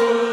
soon.